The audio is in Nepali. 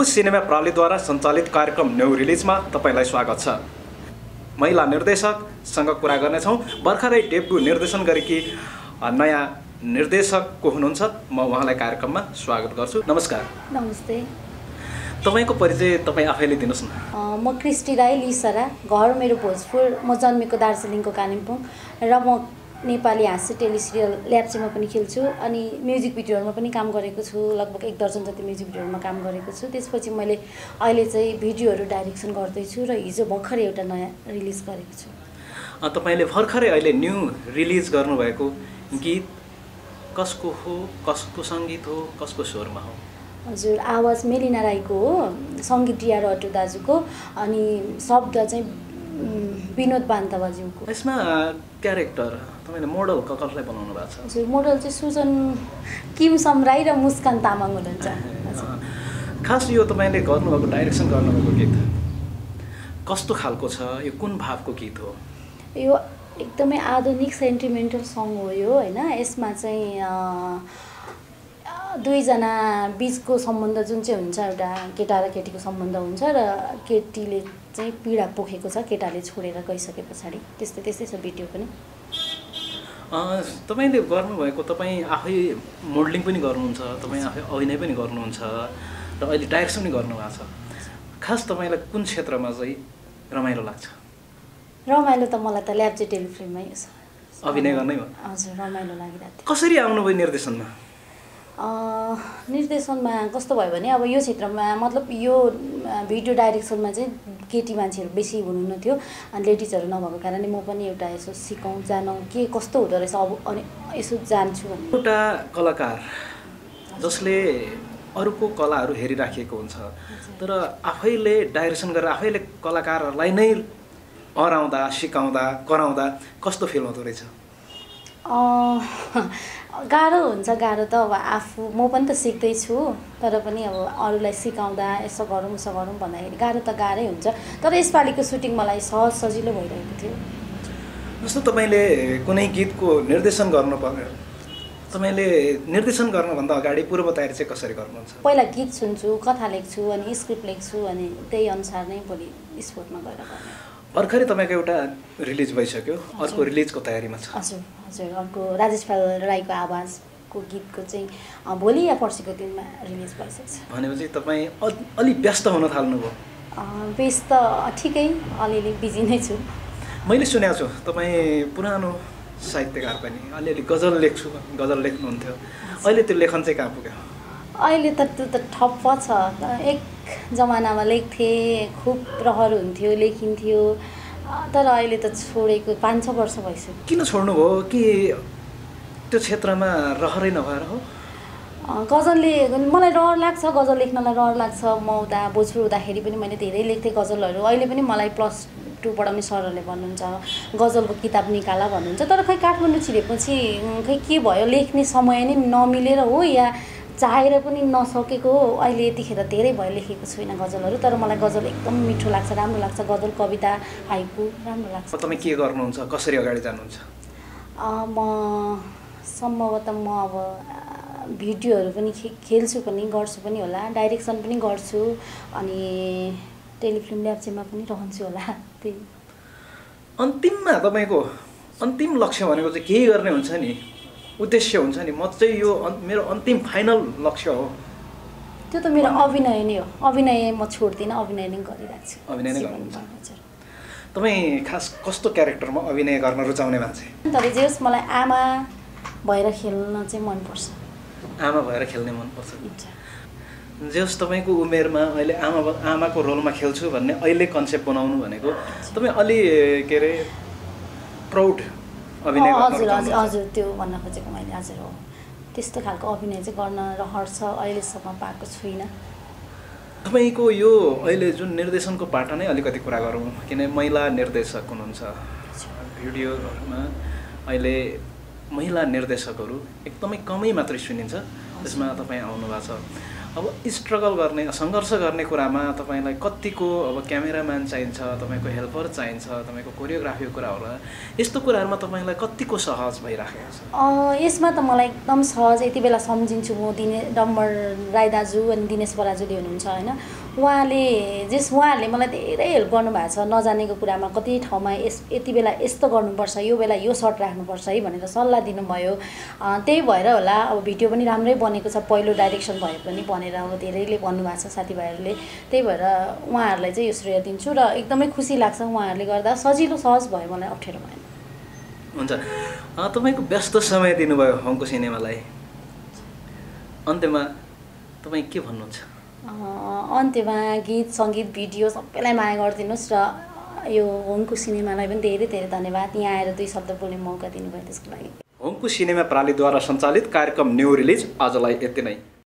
होङ्कुस सिनेमा प्रणालीद्वारा सञ्चालित कार्यक्रम न्यु रिलिजमा तपाईँलाई स्वागत छ। महिला निर्देशकसँग कुरा गर्नेछौँ। भर्खरै डेब्यु निर्देशन गरेकी नयाँ निर्देशक को हुनुहुन्छ। म उहाँलाई कार्यक्रममा स्वागत गर्छु। नमस्कार। नमस्ते। तपाईँको परिचय तपाईँ आफैले दिनुहोस् न। म क्रिस्टी राई लिसरा घर मेरो भोजपुर। म जन्मेको दार्जिलिङको कालिम्पोङ। र म नेपाली हाँस्य टेलिसिरियल ल्याप्चेमा पनि खेल्छु अनि म्युजिक भिडियोहरूमा पनि काम गरेको छु लगभग एक दर्जन जति म्युजिक भिडियोहरूमा काम गरेको छु। त्यसपछि मैले अहिले चाहिँ भिडियोहरू डाइरेक्सन गर्दैछु र हिजो भर्खरै एउटा नयाँ रिलिज गरेको छु। तपाईँले भर्खरै अहिले न्यू रिलिज गर्नुभएको गीत कसको हो कसको सङ्गीत हो कसको स्वरमा हो? हजुर आवाज मेलिना राईको हो सङ्गीत डिआर अटो दाजुको अनि शब्द चाहिँ विनोद बान्ताबाज्यूको। यसमा क्यारेक्टर तपाईँले मोडल कसलाई बनाउनु भएको छ? हजुर मोडल चाहिँ सुजन किम समराई र मुस्कान तामाङ हुनुहुन्छ। खास यो तपाईँले गर्नुभएको डाइरेक्सन गर्नुभएको गीत कस्तो खालको छ? यो कुन भावको गीत हो? यो एकदमै आधुनिक सेन्टिमेन्टल सङ हो यो होइन? यसमा चाहिँ दुईजना बिचको सम्बन्ध जुन चाहिँ हुन्छ एउटा केटा र केटीको सम्बन्ध हुन्छ र केटीले चाहिँ पीडा पोखेको छ केटाले छोडेर गइसके पछाडि। त्यस्तै त्यस्तै छ भिडियो पनि। तपाईँले गर्नुभएको तपाईँ आफै मोडलिङ पनि गर्नुहुन्छ तपाईँ आफै अभिनय पनि गर्नुहुन्छ र अहिले डाइरेक्सन पनि गर्नुभएको छ। खास तपाईँलाई कुन क्षेत्रमा चाहिँ रमाइलो लाग्छ? रमाइलो त मलाई त ल्याप्चे टेलिफिल्ममै छ। अभिनय गर्नै हो। हजुर रमाइलो लागिरहेको थियो। कसरी आउनुभयो निर्देशनमा? निर्देशनमा कस्तो भयो भने अब यो क्षेत्रमा मतलब यो भिडियो डाइरेक्सनमा चाहिँ केटी मान्छेहरू बेसी हुनुहुन्न थियो अनि लेडिजहरू नभएको कारणले म पनि एउटा यसो सिकाउँ जानौँ के कस्तो हुँदो रहेछ अब अनि यसो जान्छु। एउटा कलाकार जसले अरूको कलाहरू हेरिराखिएको हुन्छ तर आफैले डाइरेक्सन गरेर आफैले कलाकारहरूलाई नै हराउँदा सिकाउँदा कराउँदा कस्तो फिल हुँदो रहेछ? गाह्रो हुन्छ गाह्रो त अब आफू म पनि त सिक्दैछु तर पनि अब अरूलाई सिकाउँदा यसो गरौँ उसो गरौँ भन्दाखेरि गाह्रो त गाह्रै हुन्छ। तर यसपालिको सुटिङ मलाई सहज सजिलो भइरहेको थियो। जस्तो तपाईँले कुनै गीतको निर्देशन गर्नु तपाईँले निर्देशन गर्नुभन्दा अगाडि पूर्व तयारी चाहिँ कसरी गर्नुहुन्छ? पहिला गीत सुन्छु कथा लेख्छु अनि स्क्रिप्ट लेख्छु अनि त्यही अनुसार नै भोलि स्पोर्टमा गएर भर्खरै तपाईँको एउटा रिलिज भइसक्यो। अर्को रिलिजको तयारीमा छ। हजुर हजुर। अर्को राजेश पाल राईको आवाजको गीतको चाहिँ भोलि या पर्सिको दिनमा रिलिज भइसक्छ। भनेपछि तपाईँ अ- अलि व्यस्त हुन थाल्नुभयो। अँ, बेस त ठिकै अलिअलि बिजी नै छु। मैले सुनेको छु तपाईँ पुरानो साहित्यकार पनि अलिअलि गजल लेख्छु गजल लेख्नुहुन्थ्यो। अहिले त्यो लेखन चाहिँ कहाँ पुग्यो? अहिले त त्यो त ठप्प छ। एक जमानामा लेख्थेँ खुब रहर हुन्थ्यो लेखिन्थ्यो। तर अहिले त छोडेको पाँच छ वर्ष भइसक्यो। किन छोड्नुभयो? कि त्यो क्षेत्रमा रहरै नभएर हो? गजलले मलाई रहर लाग्छ गजल लेख्नलाई रहर लाग्छ। म उता भोजपुर हुँदाखेरि पनि मैले धेरै लेख्थेँ गजलहरू। अहिले पनि मलाई प्लस टू पढाउने सरहरूले भन्नुहुन्छ गजलको किताब निकाला भन्नुहुन्छ। तर खै काठमाडौँ छिरेपछि खै के भयो? लेख्ने समय नै नमिलेर हो या चाहेर पनि नसकेको अहिले यतिखेर धेरै भयो लेखेको छुइनँ गजलहरू तर मलाई गजल एकदम मिठो लाग्छ राम्रो लाग्छ। गजल कविता हाइकु राम्रो लाग्छ। तपाईँ के गर्नुहुन्छ? कसरी अगाडि जानुहुन्छ? म सम्भवतः म अब भिडियोहरू पनि खे खेल्छु पनि गर्छु पनि होला। डाइरेक्सन पनि गर्छु। अनि टेलिफिल्म ल्याप्चेमा पनि रहन्छु होला। त्यही। अन्तिममा तपाईँको अन्तिम लक्ष्य भनेको चाहिँ केही गर्ने हुन्छ नि? उद्देश्य हुन्छ नि। म चाहिँ यो मेरो अन्तिम फाइनल लक्ष्य हो। त्यो त मेरो अभिनय नै हो। अभिनय म छोड्दिनँ अभिनय नै गरिरहेको छु। अभिनय नै गर्नुहुन्छ। तपाईँ खास कस्तो क्यारेक्टरमा अभिनय गर्न रुचाउने मान्छे? तर जे होस् मलाई आमा भएर खेल्न चाहिँ मनपर्छ। आमा भएर खेल्ने मनपर्छ। जे होस् तपाईँको उमेरमा अहिले आमा आमाको रोलमा खेल्छु भन्ने अहिले कन्सेप्ट बनाउनु भनेको तपाईँ अलि के अरे प्राउड हजुर हजुर। हजुर त्यो भन्न खोजेको मैले हजुर हो। त्यस्तो खालको अभिनय चाहिँ गर्न रहर छ अहिलेसम्म पाएको छुइनँ। तपाईँको यो अहिले जुन निर्देशनको पाटा नै अलिकति कुरा गरौँ किन महिला निर्देशक हुनुहुन्छ। भिडियोहरूमा अहिले महिला निर्देशकहरू एकदमै कमै मात्रै सुनिन्छ त्यसमा तपाईँ आउनु भएको छ। अब स्ट्रगल गर्ने सङ्घर्ष गर्ने कुरामा तपाईँलाई कतिको अब क्यामेराम्यान चाहिन्छ तपाईँको हेल्पर चाहिन्छ तपाईँको कोरियोग्राफीको कुरा होला यस्तो कुराहरूमा तपाईँलाई कतिको सहज भइराखेको छ? यसमा त मलाई एकदम सहज यति बेला सम्झिन्छु म दिने डम्बर राई दाजु अनि दिनेश बराजुले हुनुहुन्छ होइन? उहाँले जस उहाँहरूले मलाई धेरै हेल्प गर्नुभएको छ नजानेको कुरामा कति ठाउँमा यस यति बेला यस्तो गर्नुपर्छ यो बेला यो सर्ट राख्नुपर्छ है भनेर सल्लाह दिनुभयो। त्यही भएर होला अब भिडियो पनि राम्रै बनेको छ पहिलो डाइरेक्सन भए पनि भनेर अब धेरैले भन्नुभएको छ साथीभाइहरूले। त्यही भएर उहाँहरूलाई चाहिँ यो श्रेय दिन्छु र एकदमै खुसी लाग्छ उहाँहरूले गर्दा। सजिलो सहज भयो मलाई अप्ठ्यारो भएन। हुन्छ। तपाईँको व्यस्त समय दिनुभयो हङको सिनेमालाई। अन्त्यमा तपाईँ के भन्नुहुन्छ? अन्त्यमा गीत सङ्गीत भिडियो सबैलाई माया गरिदिनुहोस् र यो होमको सिनेमालाई पनि धेरै धेरै धन्यवाद। यहाँ आएर दुई शब्द बोल्ने मौका दिनुभयो त्यसको लागि। होङको सिनेमा प्रणालीद्वारा सञ्चालित कार्यक्रम न्यू रिलिज आजलाई यति नै।